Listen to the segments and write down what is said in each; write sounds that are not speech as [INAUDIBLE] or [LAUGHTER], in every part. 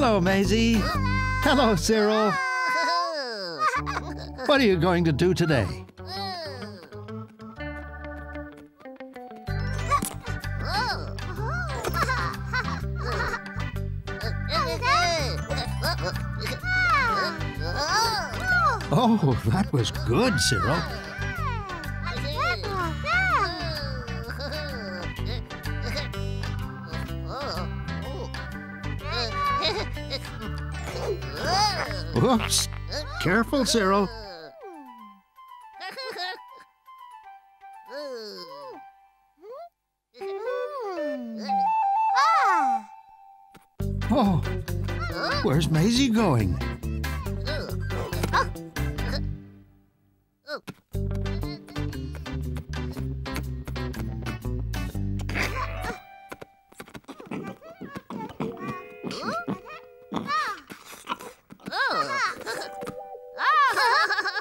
Hello, Maisy. Hello, Cyril. What are you going to do today? [LAUGHS] Oh, that was good, Cyril. Whoops. Careful, Cyril. Ah. Oh, where's Maisy going?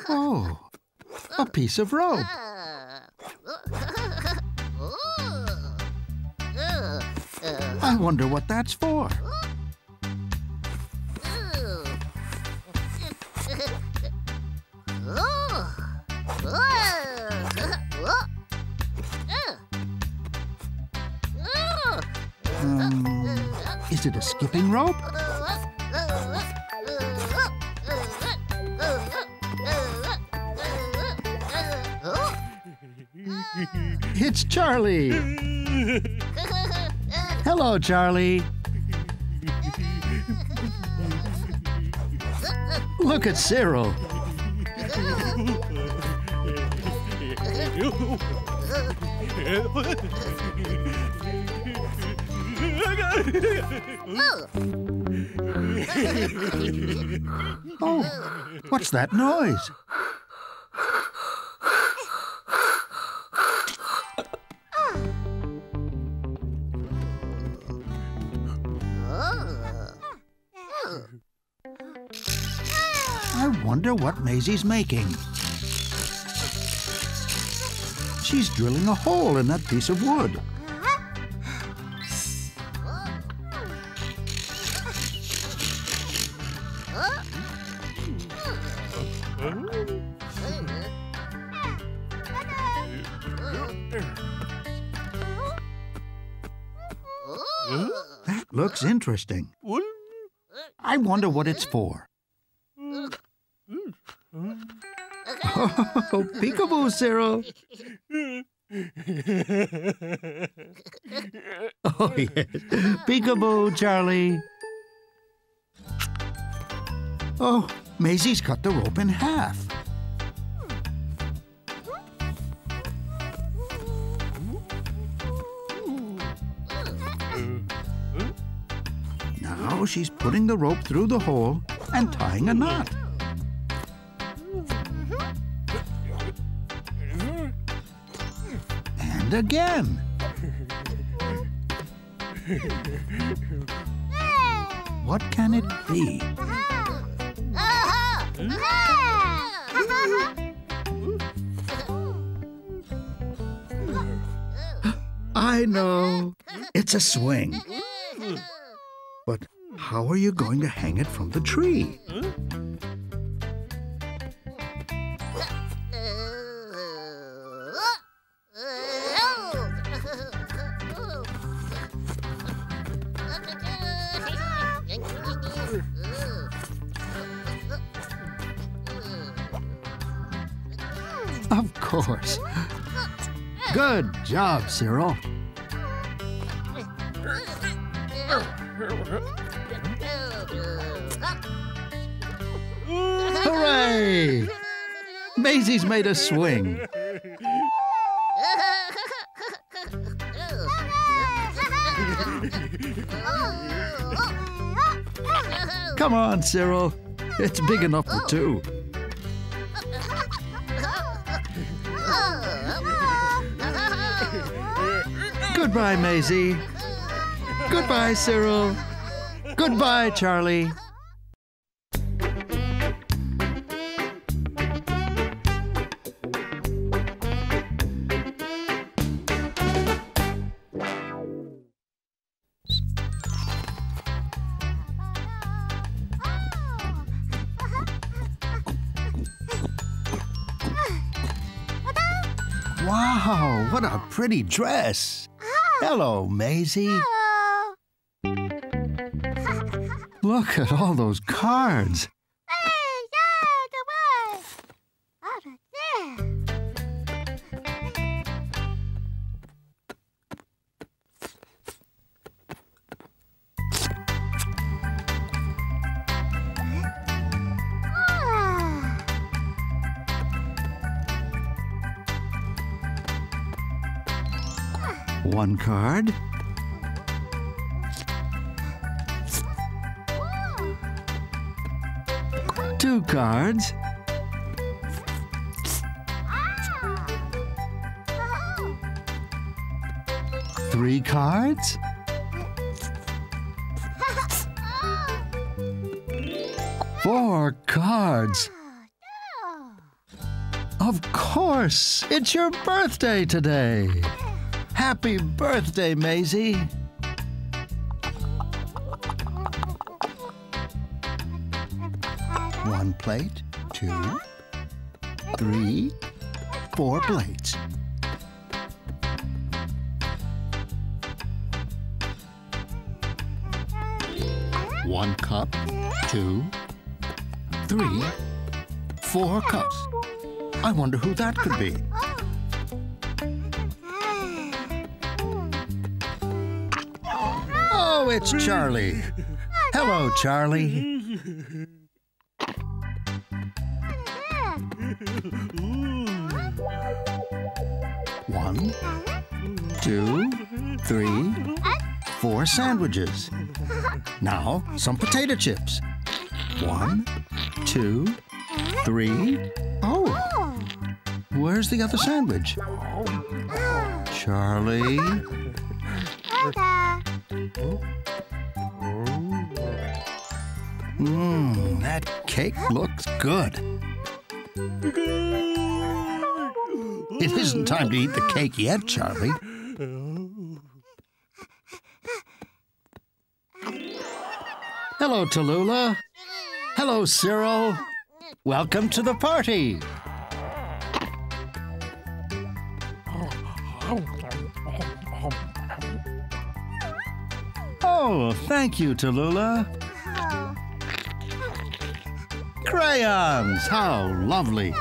Oh, a piece of rope. I wonder what that's for. Um, is it a skipping rope? It's Charley. Hello, Charley. Look at Cyril. Oh, what's that noise? I wonder what Maisy's making. She's drilling a hole in that piece of wood. That looks interesting. I wonder what it's for. Oh, peekaboo, Cyril. Oh, yes. Peekaboo, Charley. Oh, Maisy's cut the rope in half. Now she's putting the rope through the hole and tying a knot. And again. What can it be? I know. It's a swing. But how are you going to hang it from the tree? Job, Cyril. Hooray! Maisy's made a swing. Come on, Cyril. It's big enough for two. Goodbye, Maisy. Goodbye, Cyril. Goodbye, Charley. Wow, what a pretty dress. Hello, Maisy. Look at all those cards. One card. Two cards. Three cards. Four cards. Of course, it's your birthday today. Happy birthday, Maisy. One plate, two, three, four plates. One cup, two, three, four cups. I wonder who that could be. It's Charley. Hello, Charley. One, two, three, four sandwiches. Now, some potato chips. One, two, three. Oh, where's the other sandwich? Charley. Mmm, that cake looks good. It isn't time to eat the cake yet, Charley. Hello, Tallulah. Hello, Cyril. Welcome to the party. Oh, Oh, thank you, Tallulah. Crayons! How lovely!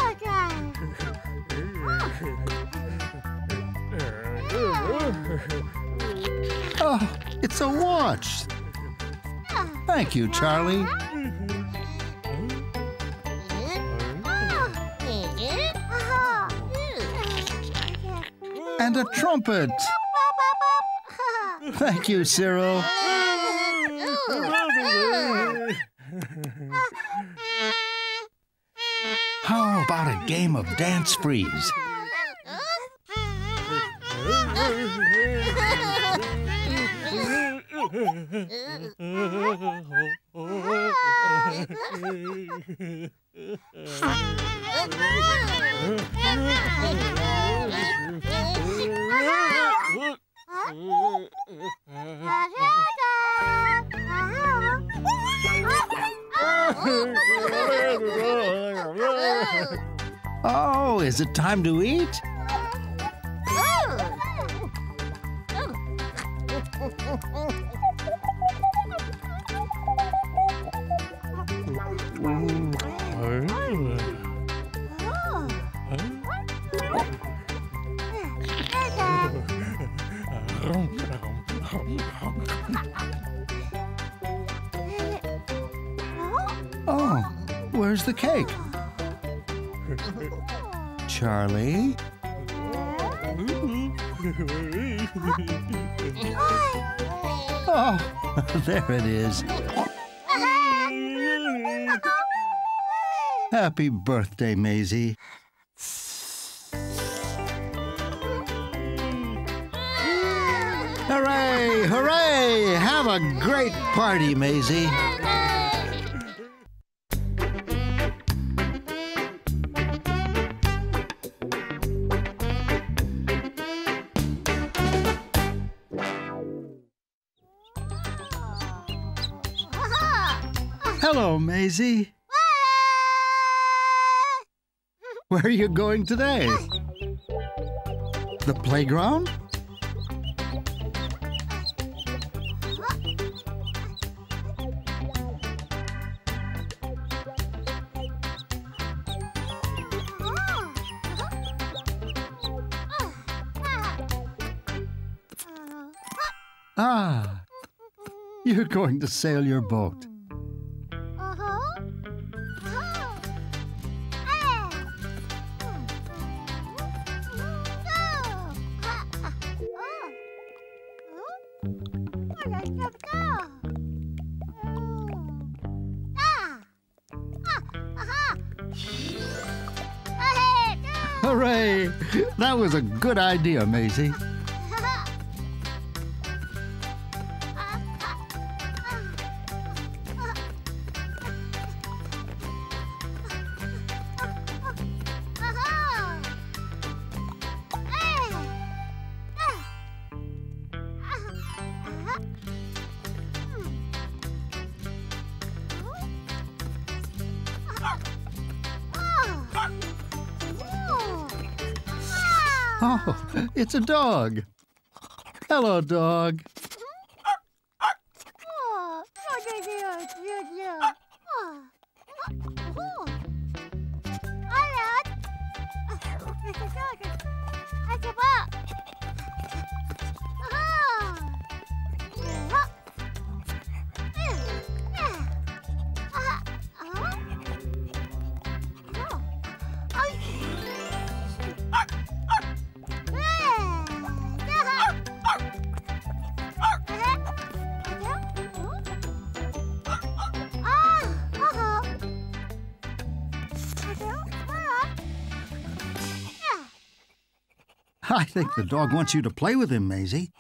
Oh, it's a watch! Thank you, Charley. And a trumpet! Thank you, Cyril. How about a game of dance freeze? [LAUGHS] Oh, is it time to eat? Mm. Oh, where's the cake? Charley? Oh, [LAUGHS] there it is. Happy birthday, Maisy. Hooray! Hooray! Have a great party, Maisy. Hello, Maisy. Where are you going today? the playground? Ah, you're going to sail your boat. Hooray! That was a good idea, Maisy. Oh, it's a dog. Hello, dog. I think the dog wants you to play with him, Maisy.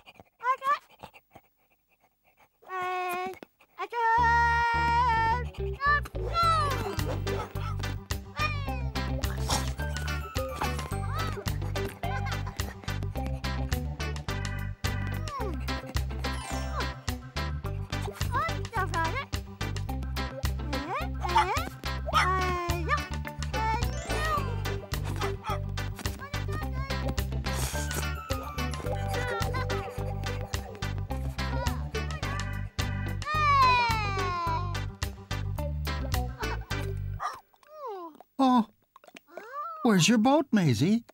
Where's your boat, Maisy?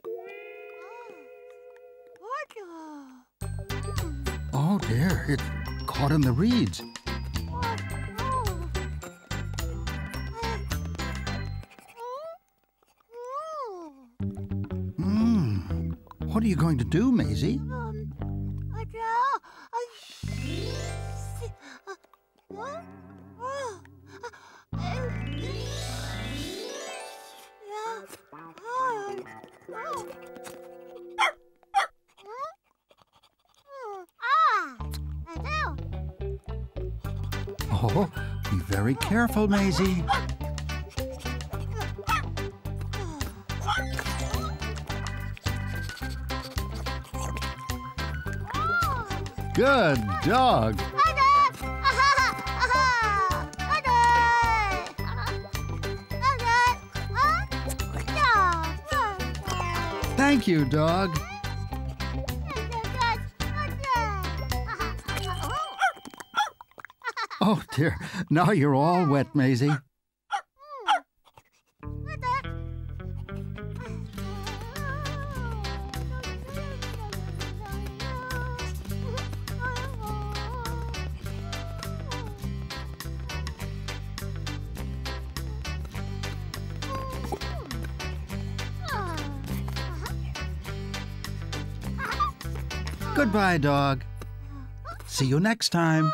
Oh dear, it's caught in the reeds. Hmm. What are you going to do, Maisy? Careful, Maisy. Good dog. Thank you, dog. Oh dear, now you're all wet, Maisy. Goodbye, dog. See you next time.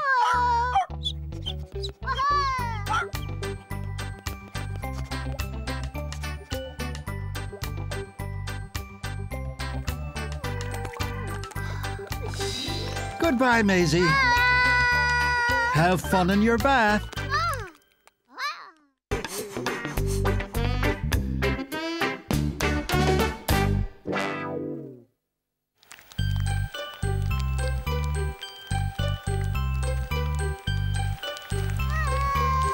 Goodbye, Maisy. Have fun in your bath.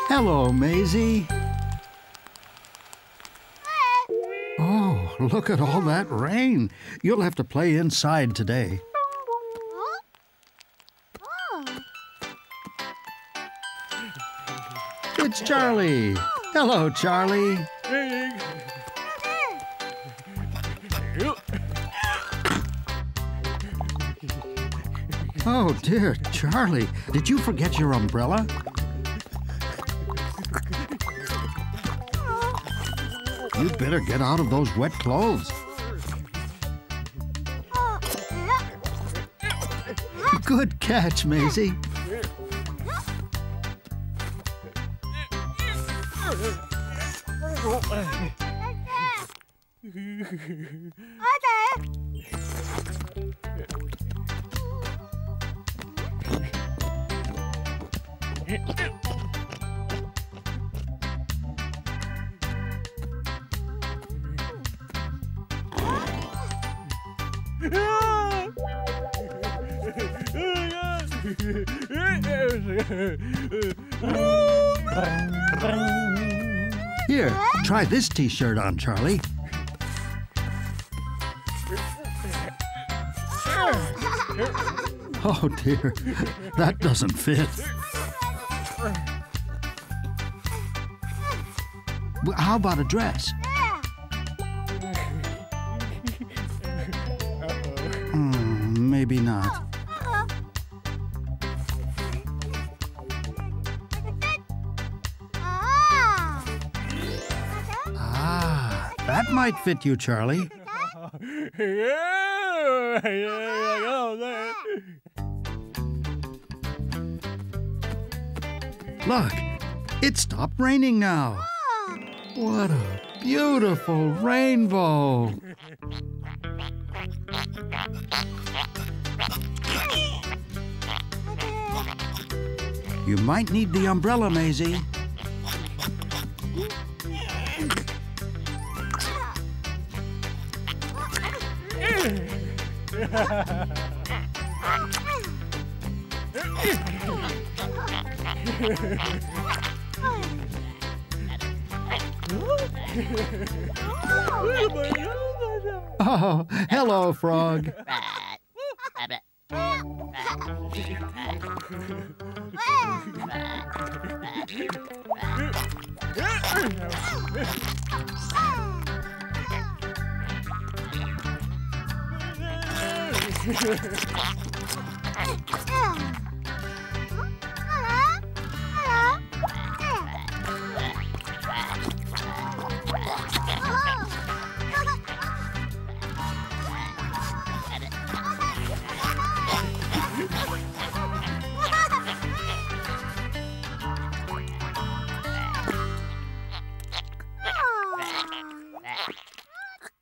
Hello, Maisy. Oh, look at all that rain. You'll have to play inside today. It's Charley. Hello, Charley. Oh, dear, Charley. Did you forget your umbrella? You'd better get out of those wet clothes. Good catch, Maisy. Here, try this t-shirt on, Charley. Oh dear, that doesn't fit. How about a dress? Hmm, maybe not. Ah, that might fit you, Charley. [LAUGHS] Look, it stopped raining now. What a beautiful rainbow. You might need the umbrella, Maisy. [LAUGHS] [LAUGHS] Oh, hello, Frog. [LAUGHS] [LAUGHS] [LAUGHS]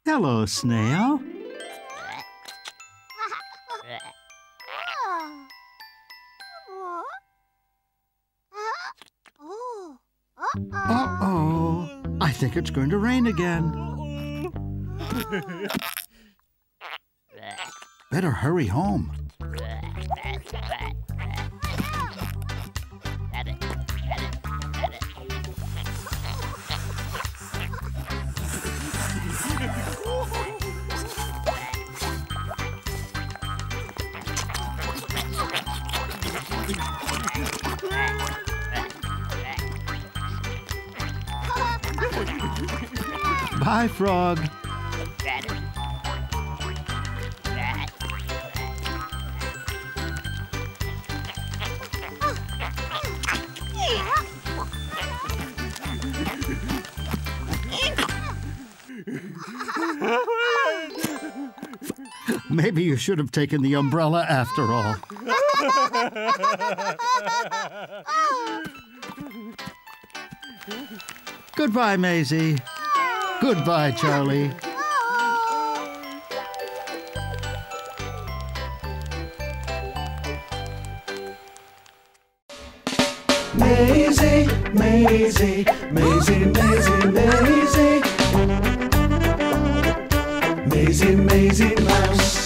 Hello, Snail. Think it's going to rain again. [LAUGHS] Better hurry home. Bye, Frog. Maybe you should have taken the umbrella after all. [LAUGHS] Goodbye, Maisy. Goodbye, Charley. Maisy, Maisy, Maisy, Maisy, Maisy. Maisy, Maisy Mouse.